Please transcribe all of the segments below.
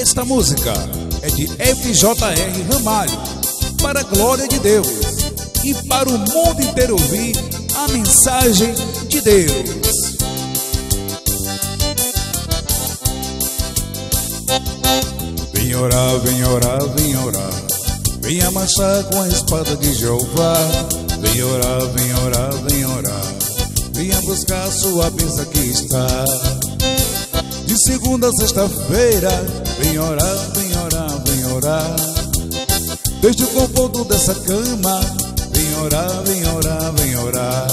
Esta música é de FJR Ramalho, para a glória de Deus e para o mundo inteiro ouvir a mensagem de Deus. Vem orar, vem orar, vem orar. Vem amassar com a espada de Jeová. Vem orar, vem orar, vem orar. Venha buscar sua bênção que está. De segunda a sexta-feira, vem orar, vem orar, vem orar. Desde o conforto dessa cama, vem orar, vem orar, vem orar.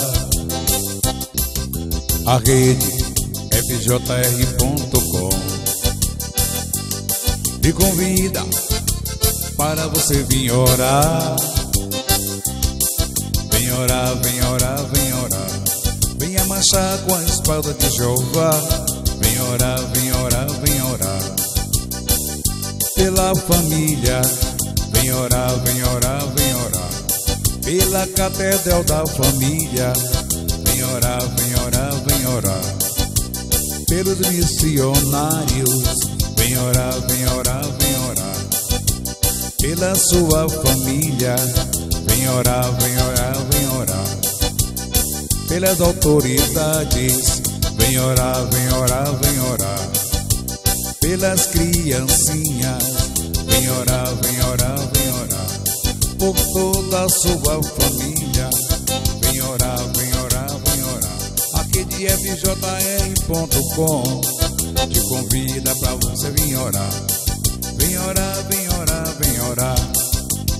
A rede fjr.com me convida para você vir orar. Vem orar, vem orar, vem orar. Venha marchar com a espada de Jeová. Vem orar, vem orar, vem orar. Pela família, vem orar, vem orar, vem orar. Pela catedral da família, vem orar, vem orar, vem orar. Pelos missionários, vem orar, vem orar, vem orar. Pela sua família, vem orar, vem orar, vem orar. Pelas autoridades, vem orar, vem orar, vem orar. Pelas criancinhas, vem orar, vem orar, vem orar. Por toda a sua família, vem orar, vem orar, vem orar. Aqui de fjr.com te convida pra você vir orar. Vem orar, vem orar, vem orar.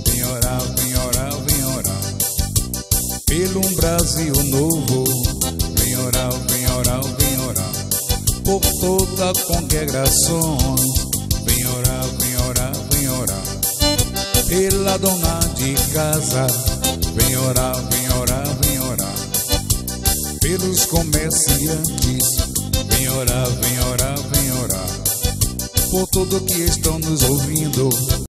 Vem orar, vem orar, vem orar. Pelo um Brasil novo. Vem orar, vem orar, vem orar. Por toda congregação. Vem orar, vem orar, vem orar. Pela dona de casa. Vem orar, vem orar, vem orar. Pelos comerciantes. Vem orar, vem orar, vem orar. Por tudo que estão nos ouvindo.